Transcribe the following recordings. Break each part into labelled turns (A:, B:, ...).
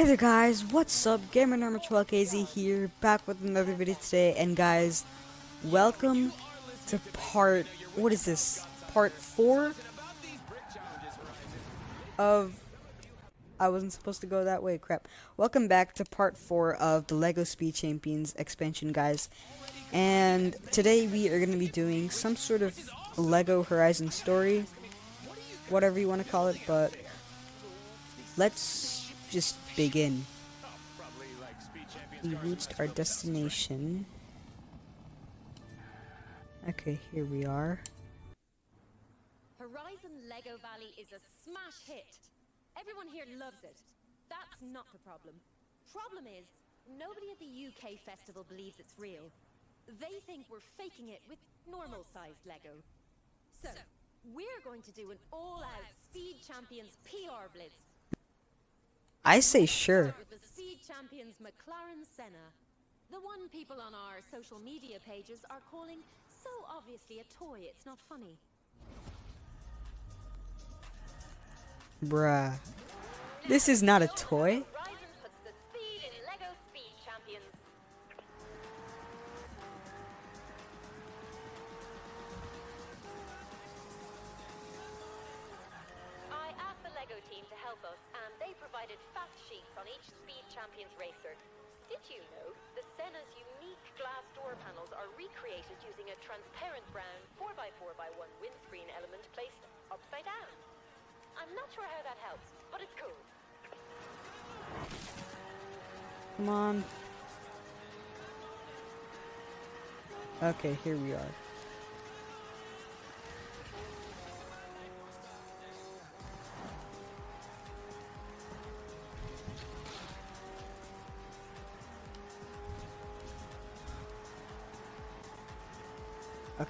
A: Hey there guys, what's up? Gamer Number 12KZ here, back with another video today, and guys, welcome to part, what is this, part 4 of, I wasn't supposed to go that way, crap. Welcome back to part 4 of the LEGO Speed Champions expansion, guys, and today we are going to be doing some sort of LEGO Horizon story, whatever you want to call it, but let's just begin. We reached our destination. Okay, here we are.
B: Horizon Lego Valley is a smash hit. Everyone here loves it. That's not the problem. Problem is, nobody at the UK festival believes it's real. They think we're faking it with normal-sized Lego. So, we're going to do an all-out Speed Champions PR blitz
A: I say sure.
B: with the Champions McLaren Senna. The one people on our social media pages are calling so obviously a toy it's not funny.
A: Bruh. This is not a toy.
B: Help us, and they provided fact sheets on each Speed Champions racer. Did you know the Senna's unique glass door panels are recreated using a transparent brown 4x4x1 windscreen element placed upside down? I'm not sure how that helps, but it's cool.
A: Come on. Okay, here we are.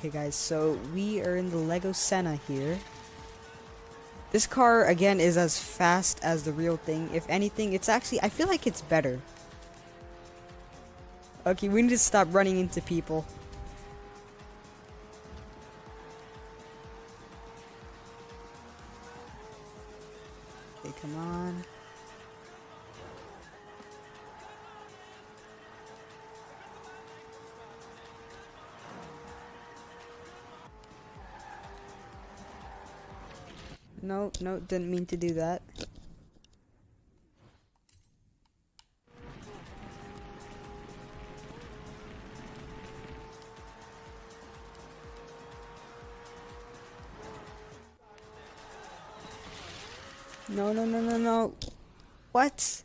A: Okay guys, so we are in the Lego Senna here. This car, again, is as fast as the real thing. If anything, it's actually, I feel like it's better. Okay, we need to stop running into people. No, didn't mean to do that. No, no, no, no, no. What?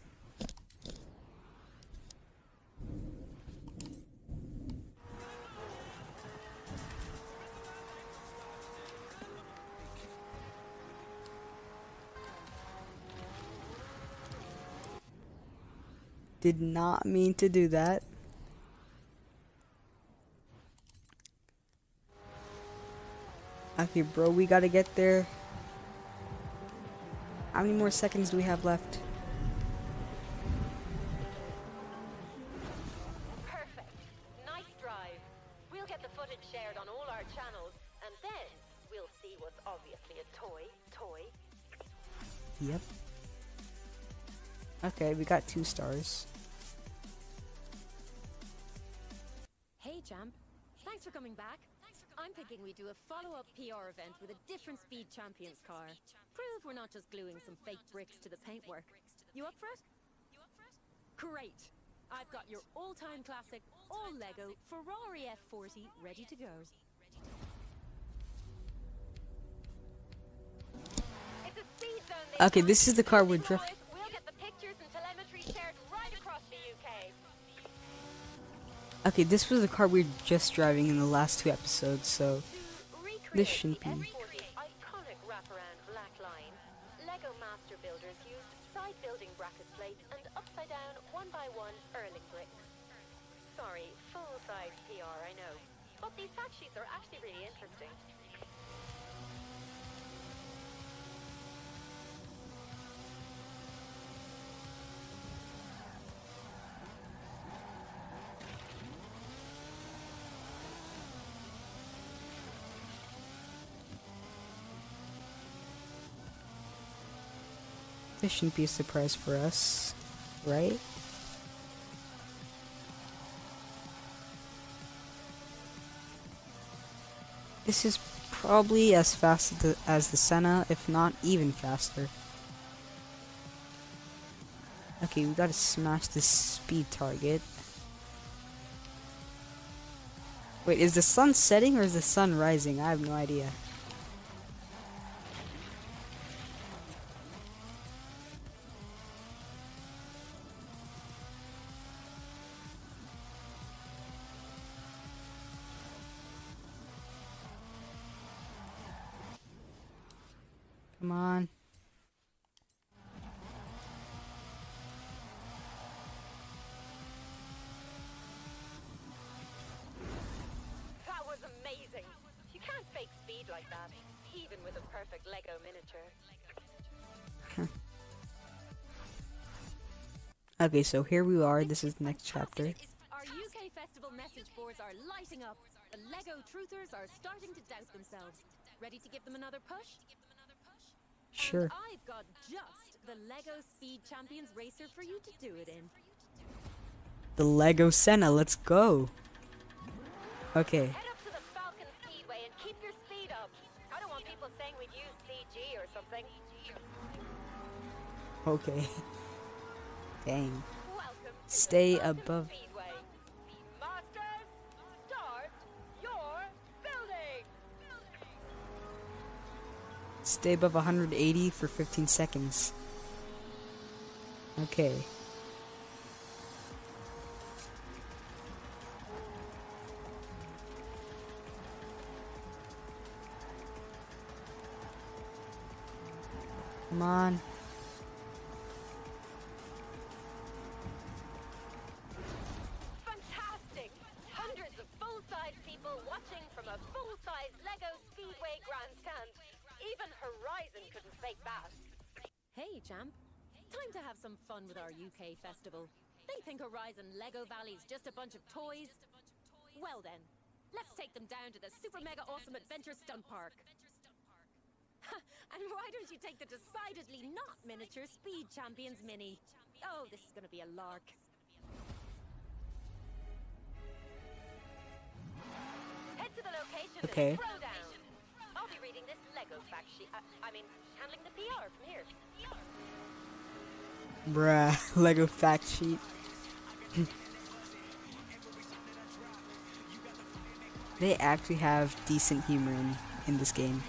A: Did not mean to do that. Okay, bro, we gotta get there. How many more seconds do we have left?
B: Perfect. Nice drive. We'll get the footage shared on all our channels, and then we'll see what's obviously a toy. Toy.
A: Yep. Okay, we got two stars.
B: Champ. Thanks for coming back. I'm thinking we do a follow-up PR event with a different Speed Champions car. Prove we're not just gluing some fake bricks to the paintwork. You up for it? Great. I've got your all-time classic, all Lego Ferrari F40 ready to go. It's a speed zone this
A: Okay, this is the car we're
B: Boys,
A: drift.
B: We'll get the pictures and telemetry shared right across the UK.
A: Okay, this was the car we were just driving in the last two episodes, so This shouldn't be-
B: iconic wraparound black line. Lego Master Builders used side building bracket plates and upside down one by one Erling bricks. Sorry, full size PR, I know. But these fact sheets are actually really interesting.
A: This shouldn't be a surprise for us. right? This is probably as fast as the, as the Senna, if not even faster. Okay, we gotta smash this speed target. Wait, is the sun setting or is the sun rising? I have no idea.
B: Speed like that, even with a perfect Lego miniature.
A: Okay, so here we are. This is the next chapter.
B: Our UK festival message boards are lighting up. The Lego truthers are starting to doubt themselves. Ready to give them another push?
A: Sure.
B: And I've got just the Lego Speed Champions racer for you to do it in.
A: The Lego Senna, let's go. Okay.
B: Head up to the Falcon Speedway and keep your speed up. I don't want people saying we've used CG or something.
A: Okay. Dang. Stay above-
B: Speedway. Masters, start your building.
A: Stay above 180 for 15 seconds. Okay. Come on.
B: Fantastic! Hundreds of full-size people watching from a full-size Lego Speedway grandstand. Even Horizon couldn't fake that. Hey, champ. Time to have some fun with our UK festival. They think Horizon Lego Valley's just a bunch of toys. Well then, let's take them down to the super mega awesome adventure stunt park. and why don't you take the decidedly not miniature Speed Champions Mini? Oh, this is gonna be a lark. Head to the location
A: Okay.
B: and throw down. I'll be reading this Lego fact sheet. I, I mean, handling the PR from here.
A: Bruh, Lego fact sheet. they actually have decent humor in, in this game.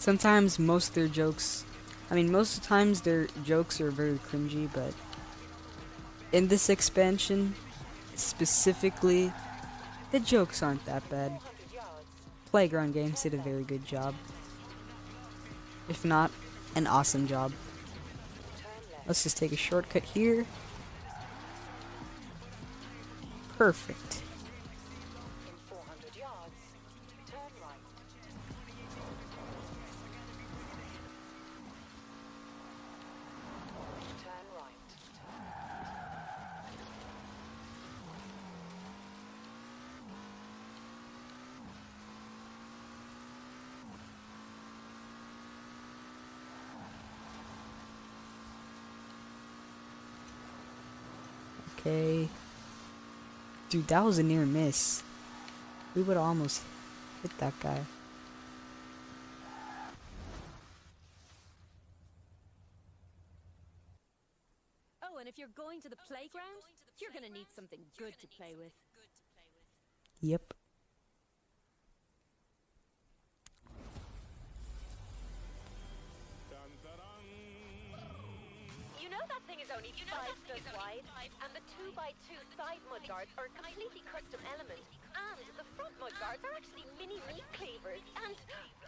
A: Sometimes most of their jokes, I mean most of the times their jokes are very cringy, but in this expansion, specifically, the jokes aren't that bad. Playground Games did a very good job. If not, an awesome job. Let's just take a shortcut here. Perfect. Okay. Dude, that was a near miss. We would almost hit that guy.
B: Oh, and if you're going to the playground, you're gonna need something good to play with.
A: Yep.
B: Wide, and the two by two side mudguards are a completely custom element. And the front mudguards are actually mini meat cleavers. And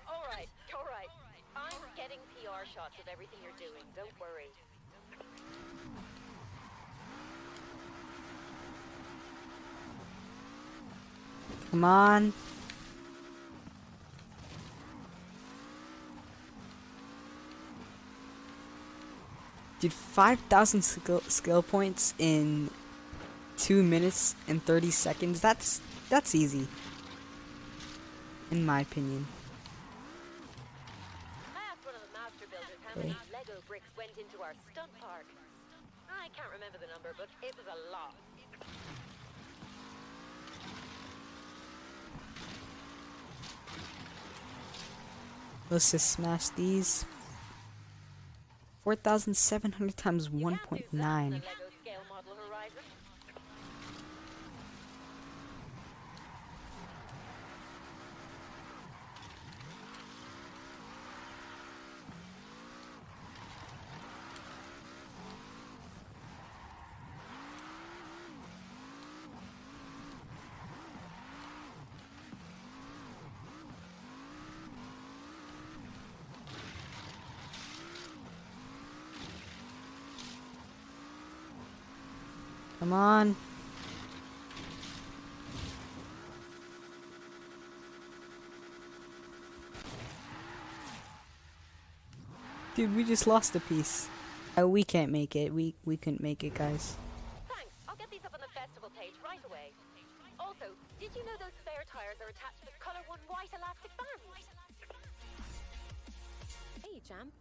B: all right, all right, I'm getting PR shots of everything you're doing. Don't worry.
A: Come on. Dude, 5,000 skill, skill points in 2 minutes and 30 seconds. That's that's easy. In my opinion.
B: I asked one of the master builders how how many Lego bricks went into our stunt park. I can't remember the number, but it was a lot.
A: Let's just smash these. 4,700 times
B: You can't do that in
A: 1.9. Come on. Dude, we just lost a piece. Uh, we can't make it. We we couldn't make it, guys.
B: Thanks. I'll get these up on the festival page right away. Also, did you know those spare tires are attached to Color One white elastic bands? Hey, champ.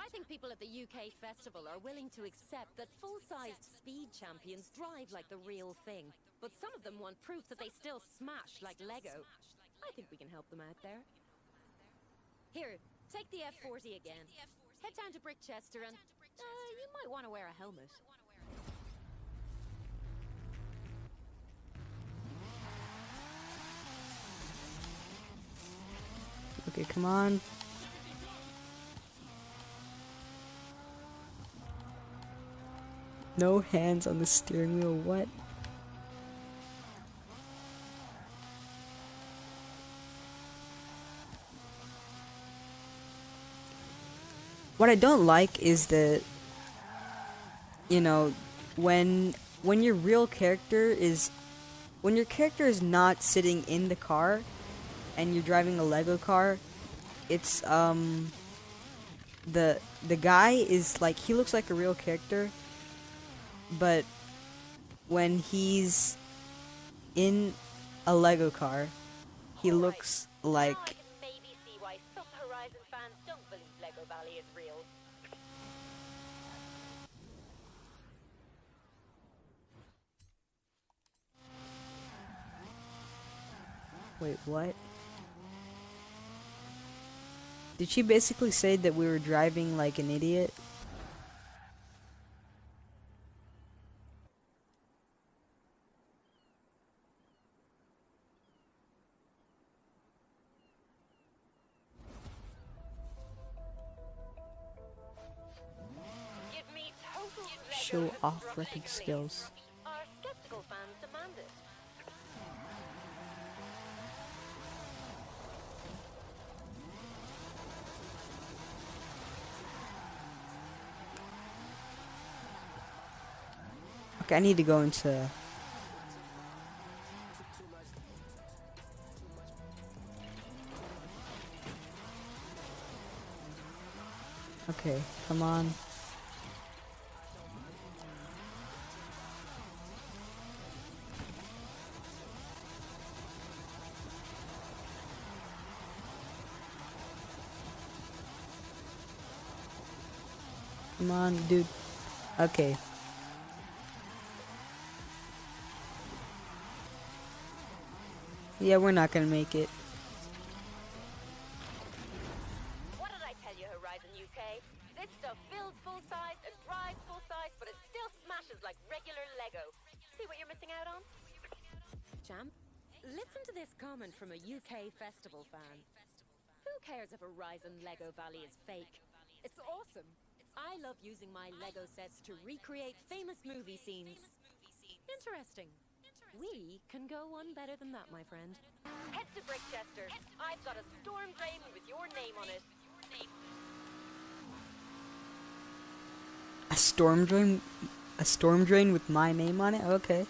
B: I think people at the UK festival are willing to accept that full-sized speed champions drive like the real thing, but some of them want proof that they still smash like Lego. I think we can help them out there. Here, take the F40 again. Head down to Brickchester and uh, you might want to wear a helmet.
A: Okay, come on. No hands on the steering wheel. What? What I don't like is that you know when when your real character is when your character is not sitting in the car and you're driving a Lego car, it's um the the guy is like he looks like a real character, but when he's in a Lego car, he
B: Alright.
A: looks like
B: Now I can maybe see why some Horizon fans don't believe Lego Valley is real.
A: wait, what? Did she basically say that we were driving like an idiot?
B: League.
A: skills. Okay, I need to go into. Okay, come on. Come on, dude. Okay. Yeah, we're not gonna make it.
B: What did I tell you, Horizon UK? This stuff builds full size and drives full size, but it still smashes like regular Lego. See what you're missing out on? Champ, listen to this comment from a UK festival fan. Who cares if Horizon Lego Valley is fake? It's awesome. I love using my Lego sets to recreate famous movie scenes. Interesting. We can go one better than that, my friend. Head to Brickchester. I've got a storm drain with your name on it.
A: A storm drain, a storm drain with my name on it. Okay.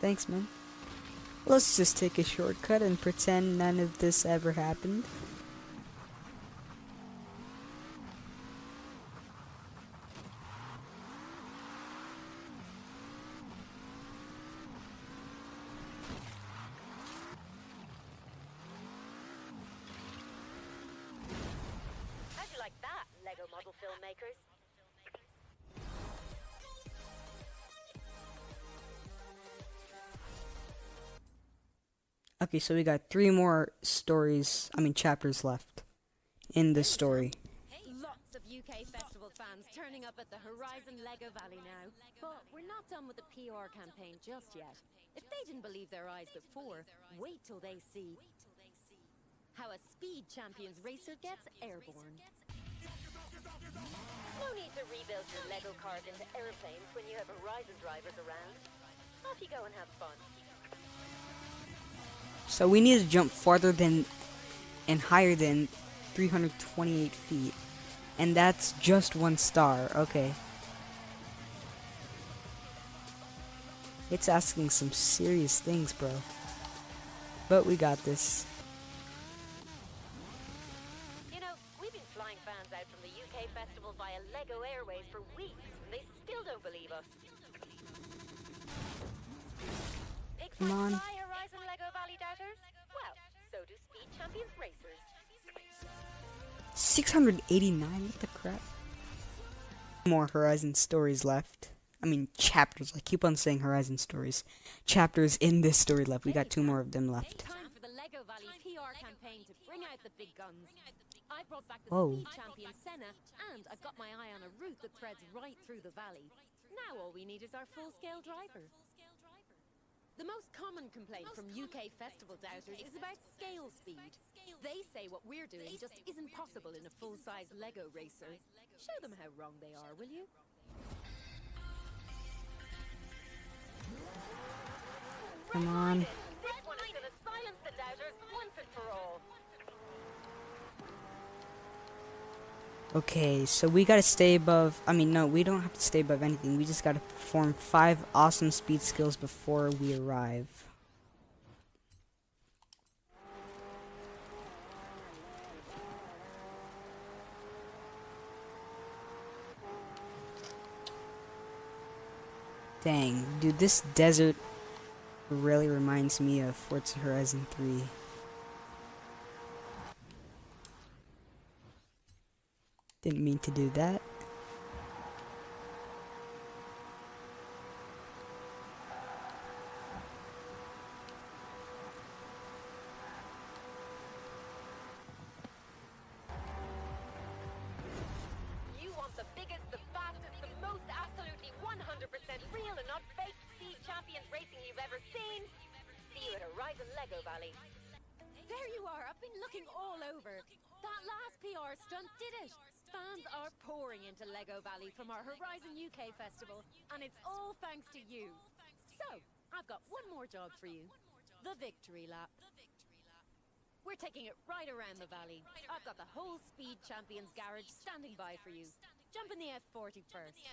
A: Thanks, man. Let's just take a shortcut and pretend none of this ever happened. Okay, so we got three more stories, I mean chapters left in this story.
B: Lots of UK festival fans turning up at the Horizon Lego Valley now. But we're not done with the PR campaign just yet. If they didn't believe their eyes before, wait till they see how a speed champions racer gets airborne. No need to rebuild your Lego cars into airplanes when you have Horizon drivers around. Off you go and have fun.
A: So we need to jump farther than and higher than 328 feet. And that's just one star. Okay. It's asking some serious things, bro. But we got this.
B: You know, we've been flying fans out from the UK festival via Lego Airways for weeks, and they still don't believe us.
A: Come on.
B: Fly Horizon Lego Valley doubters? Well, so do Speed Champions racers.
A: 689? What the crap? More Horizon stories left. I mean, chapters. I keep on saying Horizon stories. Chapters in this story left. We got two more of them left.
B: Time for the Lego Valley PR campaign to bring out the big guns. I brought back the
A: Whoa.
B: Champion Senna, and I've got my eye on a route that threads right through the valley. Now all we need is our full-scale driver. The most common complaint from UK festival doubters is about scale speed. They say what we're doing just isn't possible in a full-size Lego racer. Show them how wrong they are, will you?
A: Come on.
B: This one is gonna silence the doubters once and for all.
A: Okay, so we gotta stay above. I mean, no, we don't have to stay above anything. We just gotta perform five awesome speed skills before we arrive. Dang, dude, this desert really reminds me of Forza Horizon 3. Didn't mean to do that.
B: You want the biggest, the fastest, the most absolutely 100% real and not fake speed champions racing you've ever seen? See you at Horizon Lego Valley. There you are. I've been looking all over. That last PR stunt did it. Fans are pouring into Lego Valley from our Horizon UK festival, and it's all thanks to you. So, I've got one more job for you. The victory lap. We're taking it right around the valley. I've got the whole Speed Champions garage standing by for you. Jump in the F40 first.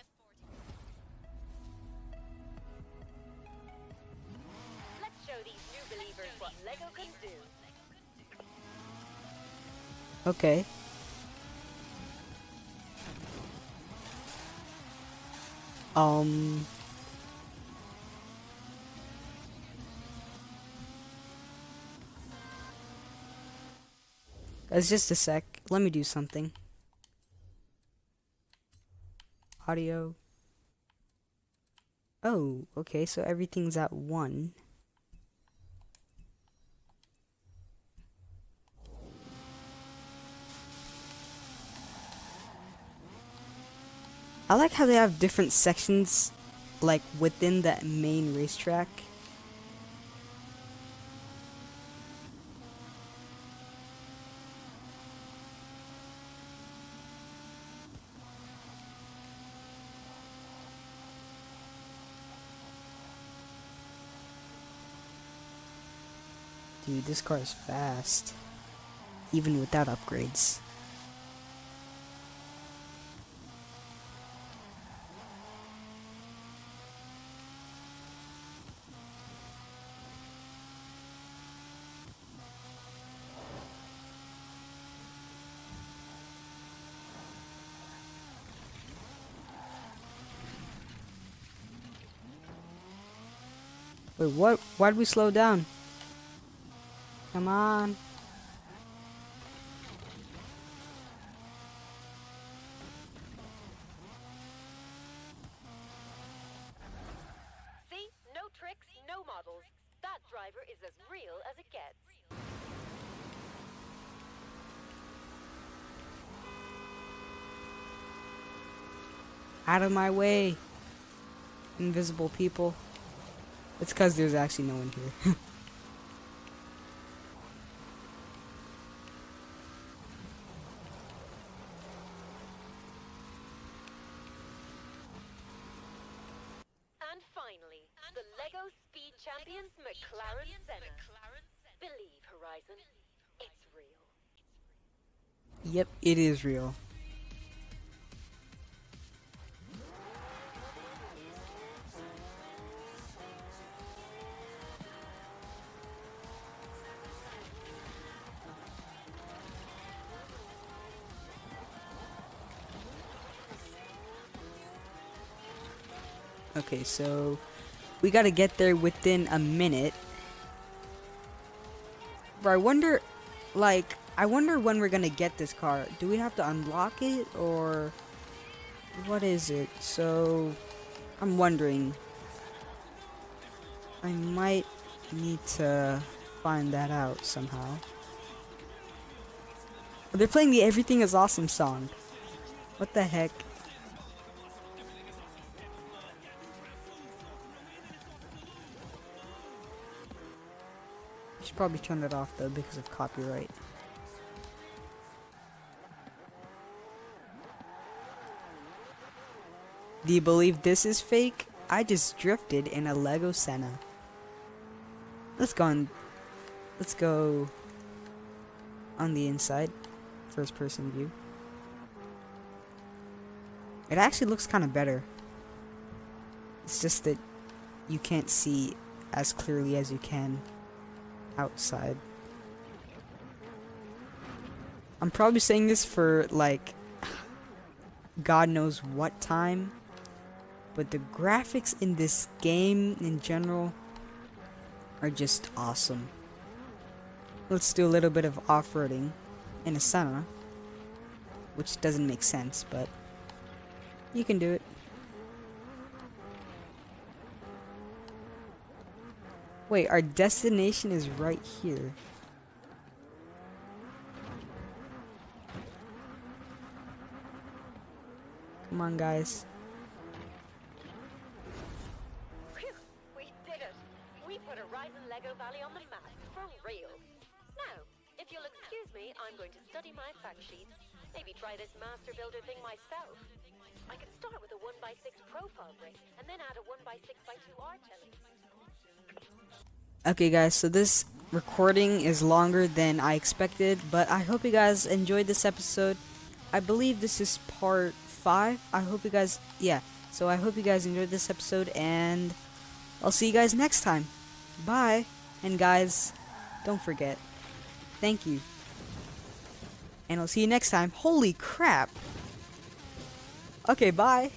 B: Let's show these new believers what Lego can do.
A: Okay. Um. Guys, just a sec. Let me do something. Audio. Oh, okay, so everything's at one. I like how they have different sections, like within the main racetrack. Dude, this car is fast. Even without upgrades. Wait, what? Why'd we slow down? Come on. See? No tricks, no models.
B: That driver is as real as it gets.
A: Out of my way, invisible people. It's because there's actually no one here.
B: And finally, the LEGO Speed Champions McLaren Senna. Believe, Horizon, it's real.
A: yep, it is real. Okay, so we gotta get there within a minute. But I wonder, like, I wonder when we're gonna get this car. Do we have to unlock it, or what is it? So, I'm wondering. I might need to find that out somehow. They're playing the Everything is Awesome song. What the heck? Should probably turn that off though because of copyright. Do you believe this is fake? I just drifted in a Lego Senna. Let's go on. Let's go on the inside, first person view. It actually looks kind of better. It's just that you can't see as clearly as you can outside. I'm probably saying this for like God knows what time, but the graphics in this game in general are just awesome. Let's do a little bit of off-roading in a Senna, which doesn't make sense, but you can do it. Wait, our destination is right here. Come on, guys.
B: We did it. We put a Horizon Lego Valley on the map, for real. Now, if you'll excuse me, I'm going to study my fact sheets. Maybe try this Master Builder thing myself. I could start with a 1x6 profile brick, and then add a 1x6x2 arch.
A: Okay, guys, so this recording is longer than I expected, but I hope you guys enjoyed this episode. I believe this is part 5. I hope you guys, yeah, so I hope you guys enjoyed this episode, and I'll see you guys next time. Bye. And, guys, don't forget, thank you. And I'll see you next time. Holy crap! Okay, bye.